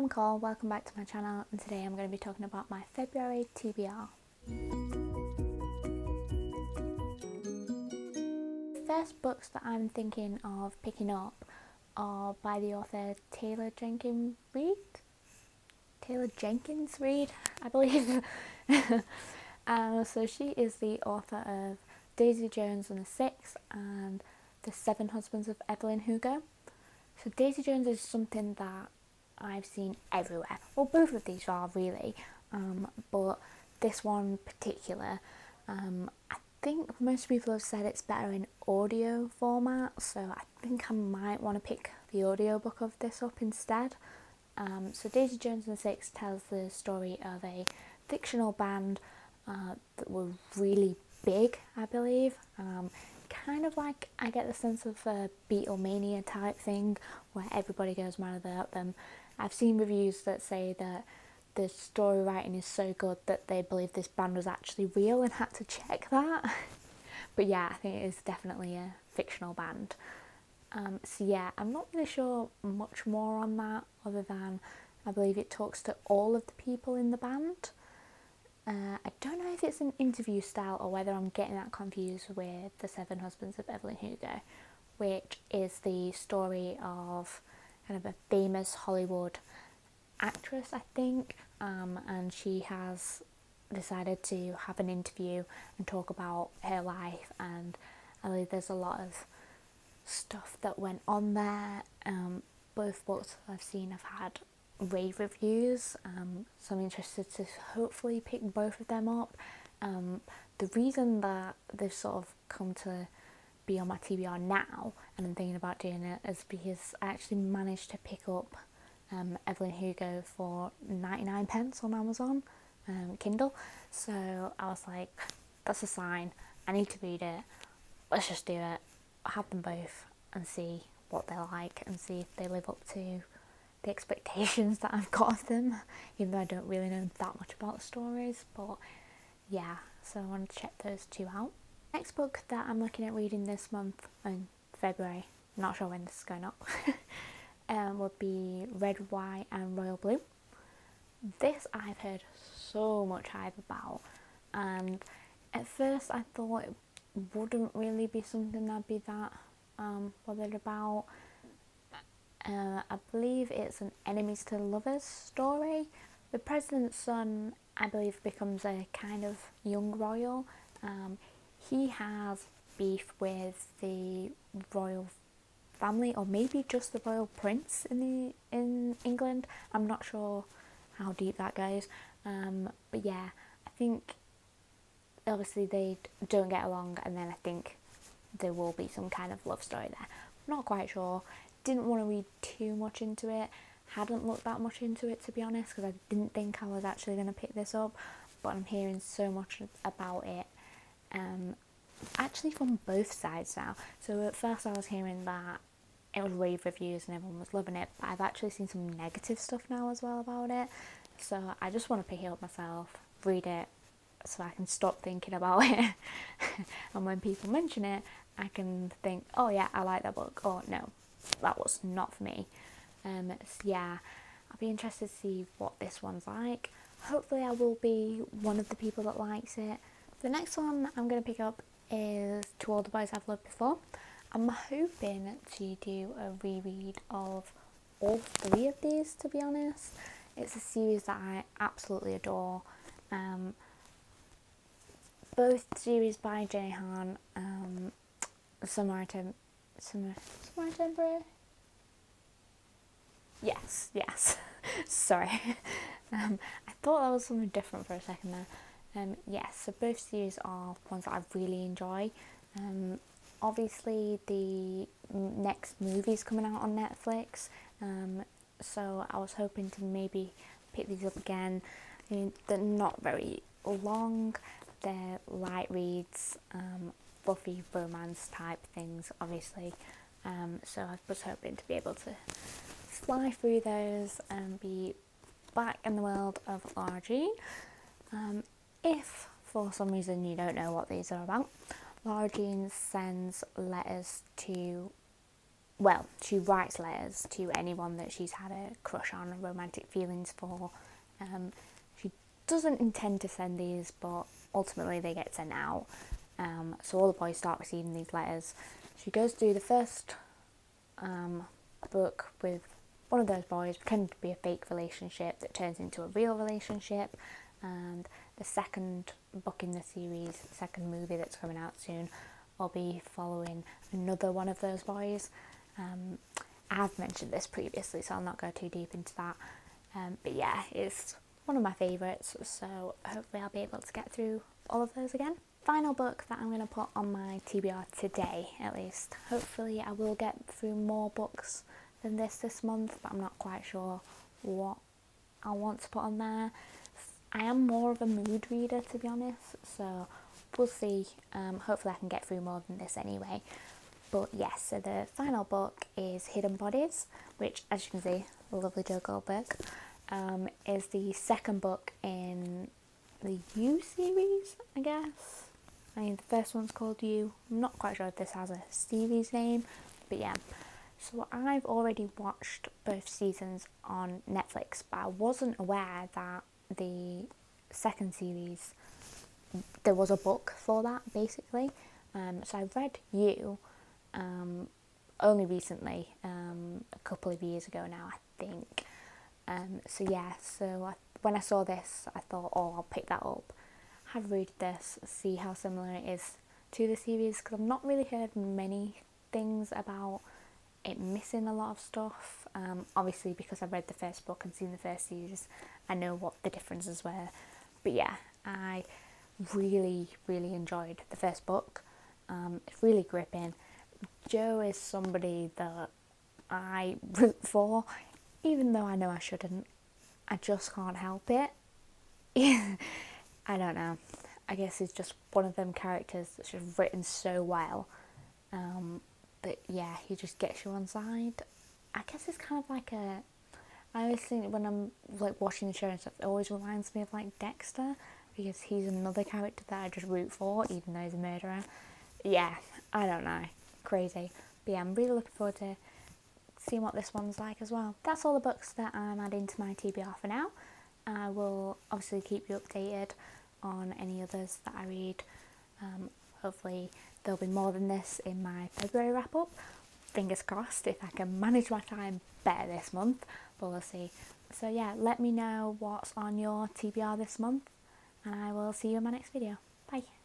I'm Cole, welcome back to my channel and today I'm going to be talking about my February TBR. The First books that I'm thinking of picking up are by the author Taylor Jenkins Reid. Taylor Jenkins Reid, I believe. um, so she is the author of Daisy Jones and the Six and The Seven Husbands of Evelyn Hugo. So Daisy Jones is something that I've seen everywhere. Well, both of these are really, um, but this one particular, um, I think most people have said it's better in audio format, so I think I might want to pick the audio book of this up instead. Um, so Daisy Jones and the Six tells the story of a fictional band uh, that were really big, I believe. Um, kind of like I get the sense of a Beatlemania type thing where everybody goes mad about them. I've seen reviews that say that the story writing is so good that they believe this band was actually real and had to check that. but yeah, I think it is definitely a fictional band. Um, so yeah, I'm not really sure much more on that other than I believe it talks to all of the people in the band. Uh, I don't know if it's an interview style or whether I'm getting that confused with The Seven Husbands of Evelyn Hugo, which is the story of kind of a famous Hollywood actress, I think, um, and she has decided to have an interview and talk about her life. And I believe there's a lot of stuff that went on there. Um, both books I've seen have had rave reviews, um, so I'm interested to hopefully pick both of them up. Um, the reason that they've sort of come to be on my TBR now and I'm thinking about doing it is because I actually managed to pick up um, Evelyn Hugo for 99 pence on Amazon um, Kindle. So I was like, that's a sign. I need to read it. Let's just do it. Have them both and see what they're like and see if they live up to the expectations that I've got of them, even though I don't really know that much about the stories. But yeah, so I wanted to check those two out. Next book that I'm looking at reading this month in February, not sure when this is going up, um, would be Red, White, and Royal Blue. This I've heard so much hype about, and at first I thought it wouldn't really be something I'd be that um, bothered about uh, I believe it's an enemies to lovers story. The president's son, I believe, becomes a kind of young royal. Um, he has beef with the royal family, or maybe just the royal prince in the in England. I'm not sure how deep that goes. Um, but yeah, I think obviously they don't get along, and then I think there will be some kind of love story there. I'm not quite sure didn't want to read too much into it. Hadn't looked that much into it to be honest because I didn't think I was actually going to pick this up, but I'm hearing so much about it. Um, actually from both sides now. So at first I was hearing that it was rave reviews and everyone was loving it, but I've actually seen some negative stuff now as well about it. So I just want to pick it up myself, read it, so I can stop thinking about it. and when people mention it, I can think, oh yeah, I like that book, or no, that was not for me. Um, so yeah, I'll be interested to see what this one's like. Hopefully, I will be one of the people that likes it. The next one I'm going to pick up is To All the Boys I've Loved Before. I'm hoping to do a reread of all three of these, to be honest. It's a series that I absolutely adore. Um, both series by Jenny Han, um, Summer Summer, Summer Temporary? Yes, yes. Sorry. um, I thought that was something different for a second there. Um, yes, so both series are ones that I really enjoy. Um, obviously, the next movie is coming out on Netflix, um, so I was hoping to maybe pick these up again. I mean, they're not very long, they're light reads. Um, fluffy romance type things, obviously. Um, so I was hoping to be able to fly through those and be back in the world of Jean. Um, if for some reason you don't know what these are about, Lara Jean sends letters to well, she writes letters to anyone that she's had a crush on, romantic feelings for. Um, she doesn't intend to send these, but ultimately they get sent out. Um, so all the boys start receiving these letters. She goes through the first um, book with one of those boys pretending to be a fake relationship that turns into a real relationship, and the second book in the series, second movie that's coming out soon, will be following another one of those boys. Um, I have mentioned this previously, so I'll not go too deep into that. Um, but yeah, it's one of my favourites, so hopefully I'll be able to get through all of those again. Final book that I'm going to put on my TBR today, at least. Hopefully, I will get through more books than this this month, but I'm not quite sure what I want to put on there. I am more of a mood reader, to be honest, so we'll see. Um, hopefully, I can get through more than this anyway. But yes, so the final book is Hidden Bodies, which, as you can see, lovely Joe Goldberg, um, is the second book in the You series, I guess. I mean, the first one's called You. I'm not quite sure if this has a series name, but yeah. So I've already watched both seasons on Netflix, but I wasn't aware that the second series there was a book for that basically. Um, so I read You um, only recently, um, a couple of years ago now, I think. Um, so yeah, so I, when I saw this, I thought, oh, I'll pick that up, have read this, see how similar it is to the series, because I've not really heard many things about it missing a lot of stuff. Um, obviously, because I've read the first book and seen the first series, I know what the differences were. But yeah, I really, really enjoyed the first book. Um, it's really gripping. Joe is somebody that I root for, even though I know I shouldn't. I just can't help it. I don't know. I guess he's just one of them characters that's just written so well. Um, but yeah, he just gets you on side. I guess it's kind of like a. I always think when I'm like watching the show and stuff, it always reminds me of like Dexter because he's another character that I just root for, even though he's a murderer. Yeah, I don't know crazy. But yeah, I'm really looking forward to seeing what this one's like as well. That's all the books that I'm adding to my TBR for now. I will obviously keep you updated on any others that I read. Um, hopefully there'll be more than this in my February wrap up. Fingers crossed if I can manage my time better this month, but we'll see. So yeah, let me know what's on your TBR this month and I will see you in my next video. Bye.